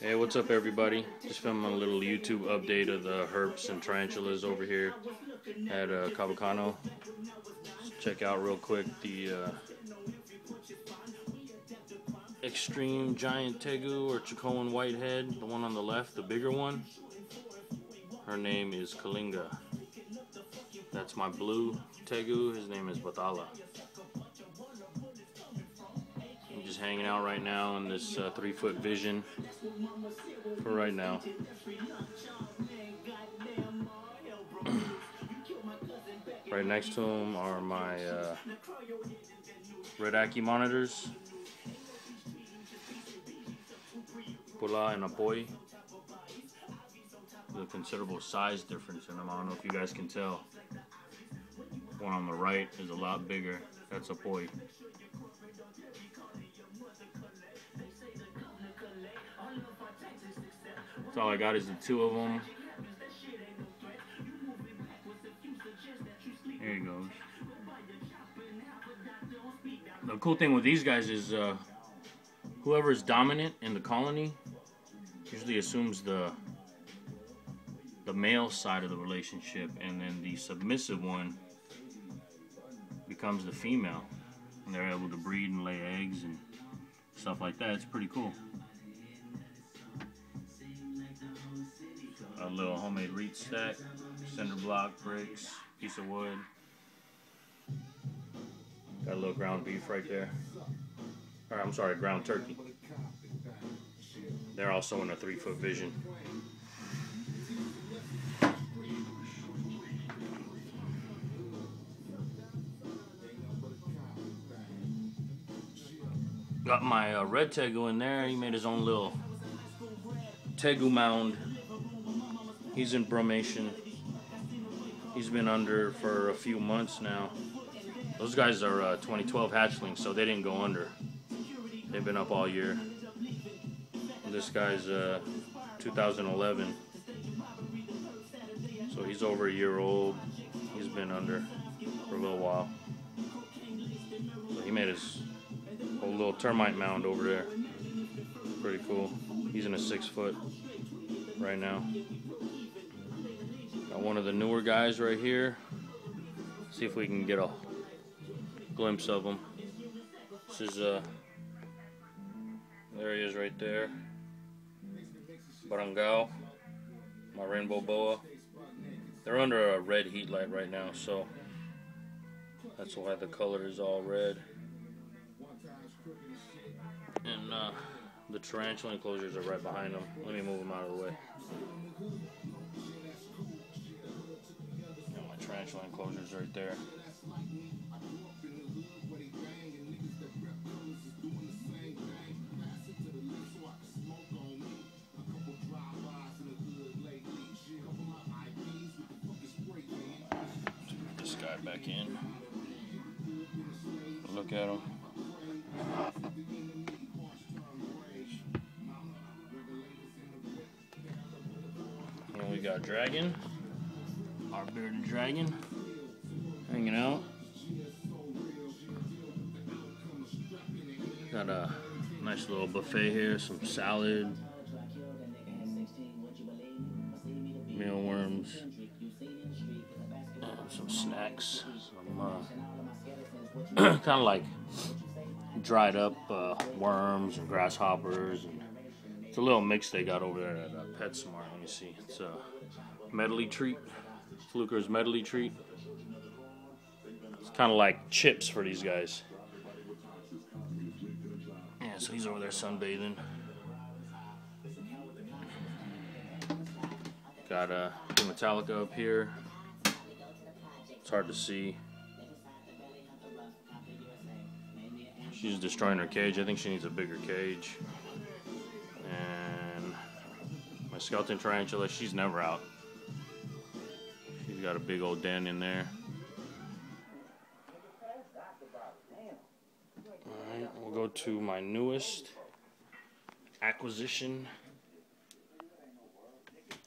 Hey, what's up, everybody? Just filming a little YouTube update of the herps and tarantulas over here at uh, Kabikano. Check out real quick the uh, extreme giant tegu or Chacoan whitehead, the one on the left, the bigger one. Her name is Kalinga. That's my blue tegu. His name is Bathala. I'm just hanging out right now in this uh, three foot vision for right now. right next to him are my uh, red Ackie monitors. Pula and a considerable size difference in them. I don't know if you guys can tell. One on the right is a lot bigger. That's Apoy. That's all I got is the two of them. There he goes. The cool thing with these guys is uh, whoever is dominant in the colony usually assumes the the male side of the relationship, and then the submissive one becomes the female, and they're able to breed and lay eggs and stuff like that. It's pretty cool. A little homemade reed stack, cinder block, bricks, piece of wood. Got a little ground beef right there. Or I'm sorry, ground turkey. They're also in a three foot vision. Got my uh, red tegu in there. He made his own little tegu mound. He's in brumation. He's been under for a few months now. Those guys are uh, 2012 hatchlings, so they didn't go under. They've been up all year. And this guy's uh, 2011. So he's over a year old. He's been under for a little while. So he made his whole little termite mound over there. Pretty cool. He's in a six foot right now. Got one of the newer guys right here. See if we can get a glimpse of him. This is uh there he is right there. Barangao, my rainbow boa. They're under a red heat light right now, so that's why the color is all red. And uh, the tarantula enclosures are right behind them. Let me move them out of the way. And enclosures right there. this guy back in. Look at him. We got Dragon, our bearded dragon, hanging out. Got a nice little buffet here, some salad, mealworms, and some snacks, some uh, kind of like dried up uh, worms and grasshoppers, and it's a little mix they got over there at uh, PetSmart. Let me see, it's a medley treat, Fluker's medley treat. It's kind of like chips for these guys. Yeah, so he's over there sunbathing. Got uh, Metallica up here. It's hard to see. She's destroying her cage. I think she needs a bigger cage. And my skeleton tarantula, she's never out. Got a big old den in there. Alright, we'll go to my newest acquisition.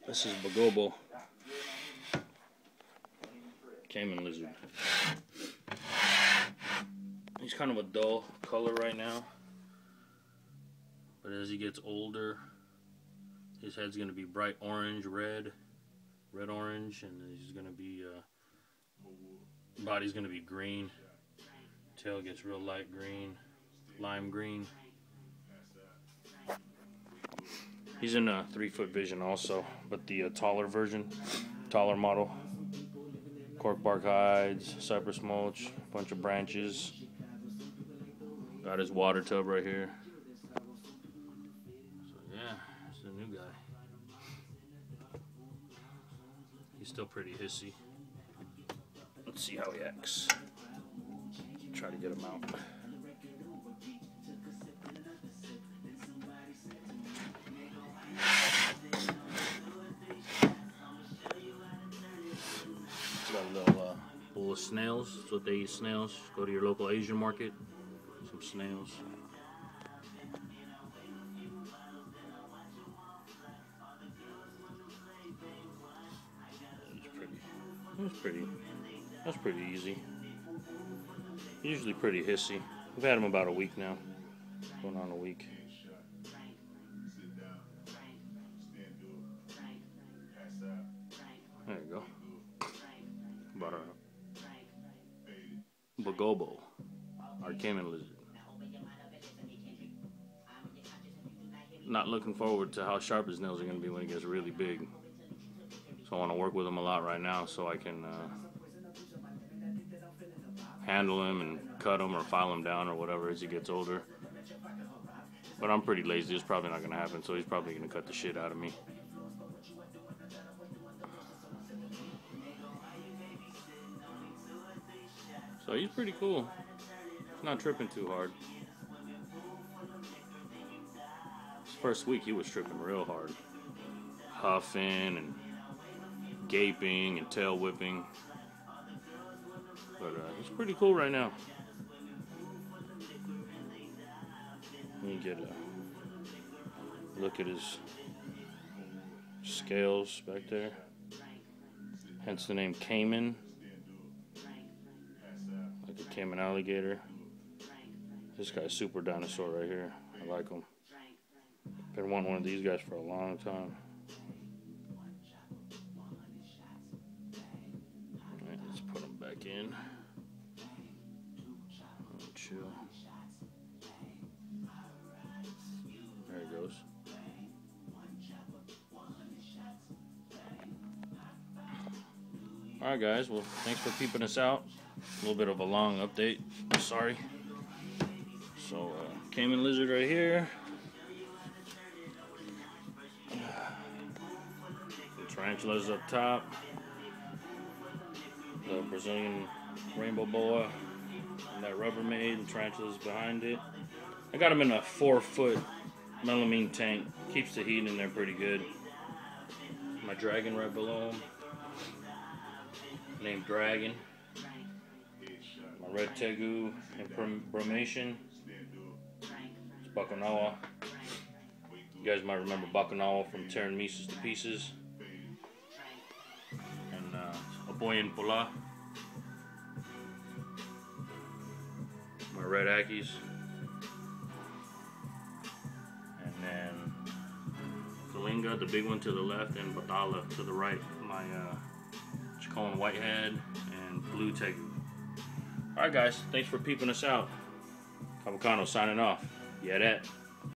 This is Bagobo. Caiman lizard. He's kind of a dull color right now. But as he gets older, His head's gonna be bright orange, red, red orange, and he's gonna be uh, body's gonna be green. Tail gets real light green, lime green. He's in a three foot vision also, but the uh, taller version, taller model. Cork bark hides, cypress mulch, bunch of branches. Got his water tub right here. Still pretty hissy. Let's see how he acts. Try to get him out. Got a little uh, bowl of snails. That's what they eat snails. Go to your local Asian market. Some snails. That's pretty. That's pretty easy. Usually pretty hissy. We've had him about a week now. Going on a week. There you go. About a Bagobo, our lizard. Not looking forward to how sharp his nails are going to be when he gets really big. I want to work with him a lot right now so I can uh, handle him and cut him or file him down or whatever as he gets older. But I'm pretty lazy. It's probably not going to happen, so he's probably going to cut the shit out of me. So he's pretty cool. He's not tripping too hard. His first week he was tripping real hard. Huffing and gaping and tail whipping. But uh, he's pretty cool right now. Let me get a look at his scales back there. Hence the name Caiman like a Caiman alligator. This guy's super dinosaur right here. I like him. Been wanting one of these guys for a long time. Oh, chill. There he goes. Alright, guys. Well, thanks for peeping us out. A little bit of a long update. Sorry. So, uh, Caiman lizard right here. Tarantulas up top. The Brazilian rainbow boa. And that Rubbermaid and tarantulas behind it. I got them in a four foot melamine tank. Keeps the heat in there pretty good. My dragon right below him. Named Dragon my red tegu and brumation. It's Bakunawa. You guys might remember Bakunawa from tearing Mises to pieces. And uh, Aboyan Pula. My red Ackies. And then Kalinga, the big one to the left, and Bathala to the right. My uh, Chacoan Whitehead and Blue Tegu. Alright guys, thanks for peeping us out. Kabikano signing off. Yeah that.